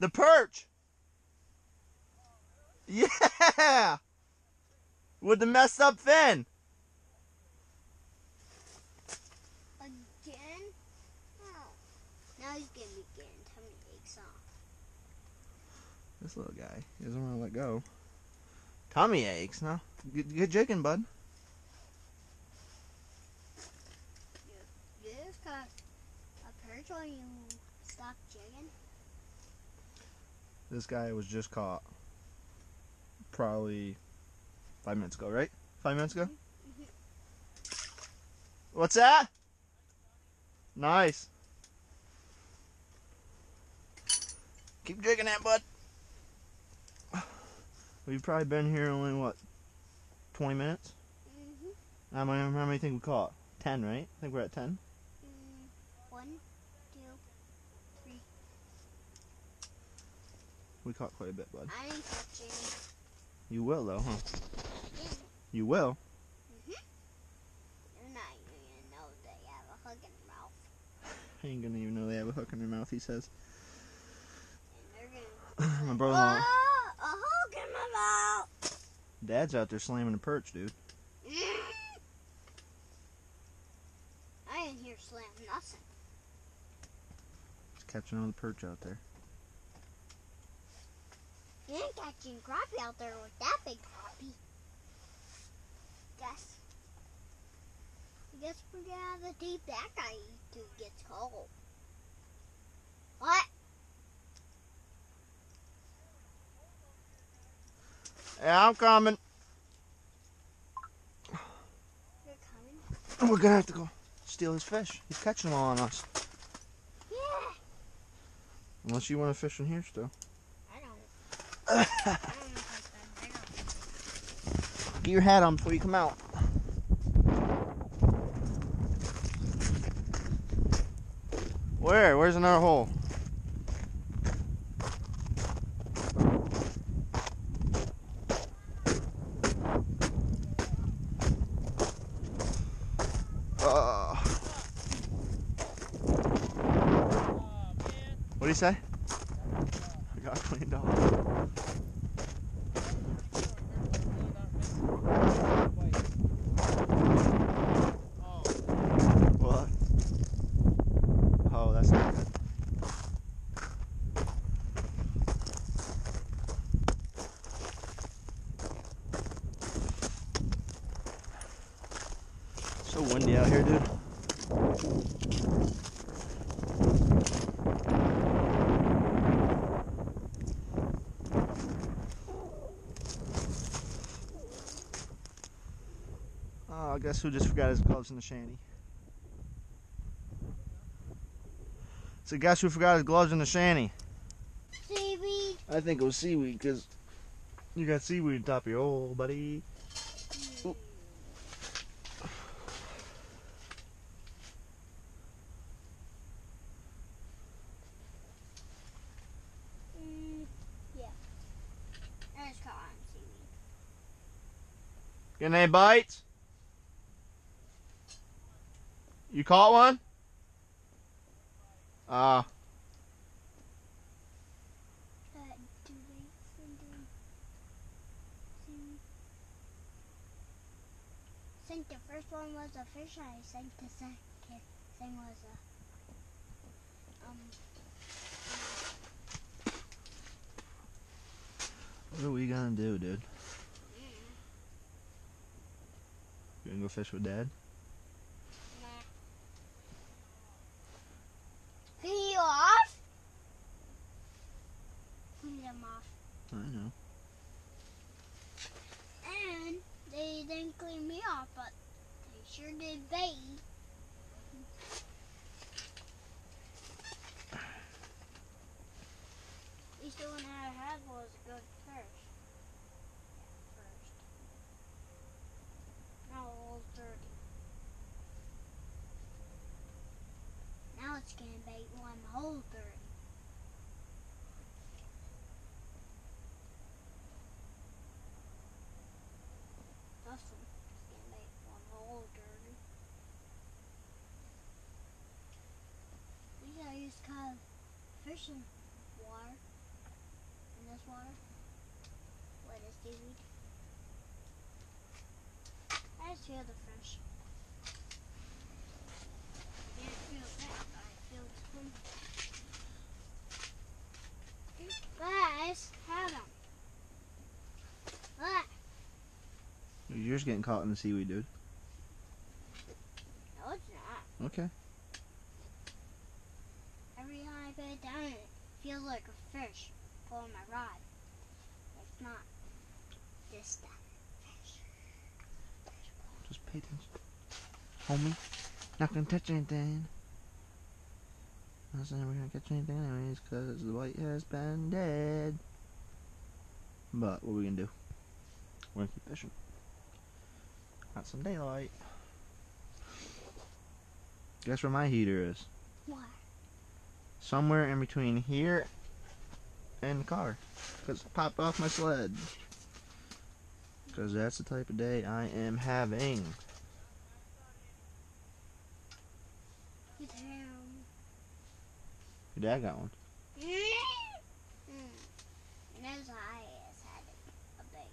The perch. Yeah. With the messed up fin. Again? Oh. Now he's gonna be getting tummy aches off. This little guy. He doesn't want to let go. Tummy aches, no? Good, good jigging, bud. Just got a perch when you stop jigging. This guy was just caught. Probably five minutes ago, right? Five minutes ago? What's that? Nice. Keep jigging that, bud. We've probably been here only, what, 20 minutes? Mm-hmm. How many, how many think we caught? 10, right? I think we're at 10. Mm, one, two, three. We caught quite a bit, bud. I didn't catch any. You will, though, huh? You will. Mm-hmm. They're not even know they have a hook in their mouth. Ain't gonna even know they have a hook in their mouth, he says. And they're gonna. My brother-in-law. Oh, a hook in my mouth! Dad's out there slamming a perch, dude. I didn't hear slam nothing. He's catching another perch out there. Ain't catching crappie out there with that big crappie. Guess. Guess we're gonna have to take that guy he gets cold. What? Yeah, I'm coming. You're coming? We're gonna have to go steal his fish. He's catching them all on us. Yeah. Unless you want to fish in here still. I don't. I don't know if I can. I don't. Get your hat on before you come out. Where? Where's another hole? Uh, what do you say? I got cleaned off. What? Oh, that's not good. So windy out here, dude. Oh, I guess who just forgot his gloves in the shanty? So guess who forgot his gloves in the shanty? Seaweed. I think it was seaweed because you got seaweed on top of your hole, buddy. Ooh. Mm, yeah. I just caught on seaweed. Getting any bites? You caught one? Ah, Uh, do they send in seaweed? think the first one was a fish. I think the second thing was a um. what are we gonna do, dude? You gonna go fish with dad? Pee off? Clean them off. I know. And they didn't clean me off, but they sure did bait. At least the one I had was a good fish. First. Now it was dirty. Now it's gonna bait one whole dirty. This one is gonna make one whole dirty. We gotta use kind of fishing water. this water? What is seaweed? I just feel the fish. I can't feel that, but I feel the swim. Guys, have them. Look. You're just getting caught in the seaweed, dude. No, it's not. Okay. Every time I put it down, it feels like a fish pulling my rod. It's not this stuff. Just pay attention. Homie, not gonna touch anything. Not saying we're gonna catch anything anyways, because the white has been dead. But what are we gonna do? We're gonna keep fishing. Got some daylight. Guess where my heater is? What? Somewhere in between here and the car. Because it popped off my sled. Because that's the type of day I am having. Damn. Your dad got one. Mm. And his eye has had a baby.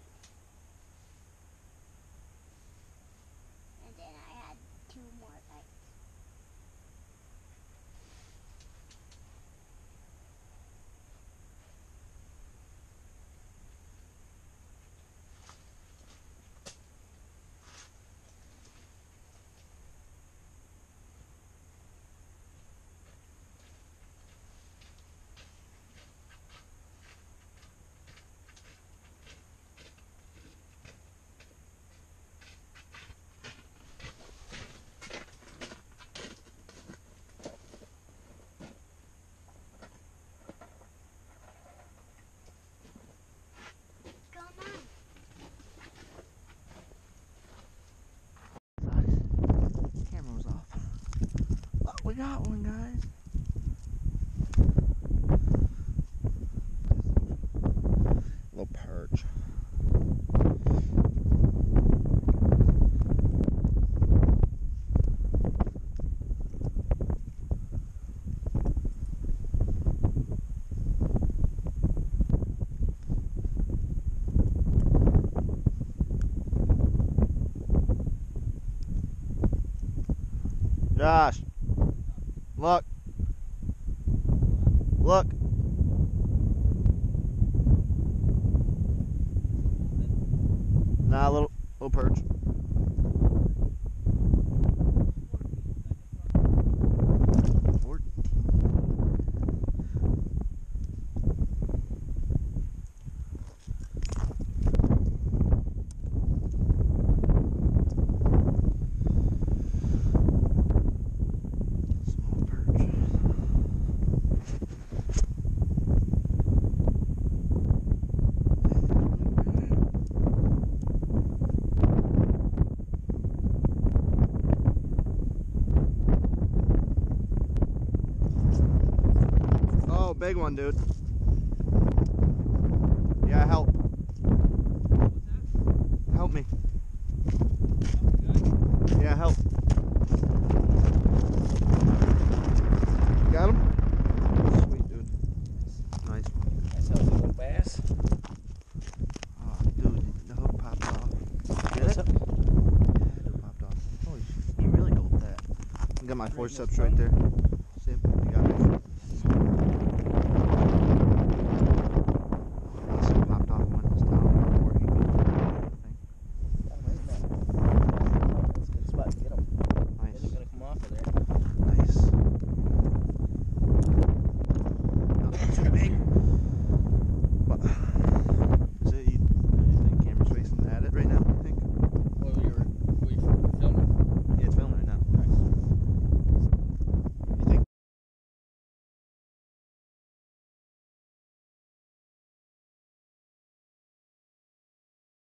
And then I had two more bites. Come on. Camera was off. Oh, we got one, guys. Little perch. Josh. Look. Look. Nah, little little perch. Small perch. Oh, big one, dude. Yeah, help. Help me. Yeah, help. Got him? Sweet, dude. Nice. That's how little bass. Oh, dude, the hook popped off. Get What's it? up? Yeah, the hook popped off. Holy shit, you really gulped that. I got my forceps right there.